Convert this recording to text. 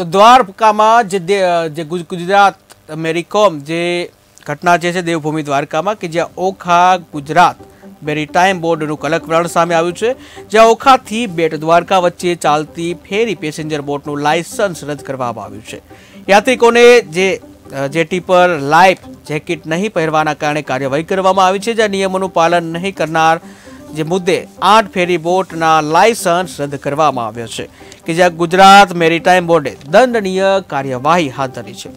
તો દ્વારકામાં જે જે ગુજ- ગુજરાત, મેરીકોમ જે ઘટના જે છે દેવભૂમિ દ્વારકામાં કે જ્યાં ઓખા ગુજરાત મેરીટાઈમ બોર્ડનું કલકવરણ સામે આવ્યું છે, જ્યાં ઓખાથી બેટ દ્વારકા વચ્ચે ચાલતી ફેરી પેસેન્જર બોટનું લાયસન્સ રદ કરવામાં આવ્યું છે. યાત્રિકોને જે જેટી પર લાઈફ જેકેટ નહીં પહેરવાના કારણે કાર્યવાહી કરવામાં આવી છે, જ્યાં નિયમોનું પાલન નહીં કરનાર જે મુદ્દે આઠ ફેરી બોટના લાયસન્સ રદ કરવામાં આવ્યો છે, કે જ્યાં ગુજરાત મેરીટાઈમ બોર્ડે દંડનીય કાર્યવાહી હાથ ધરી છે.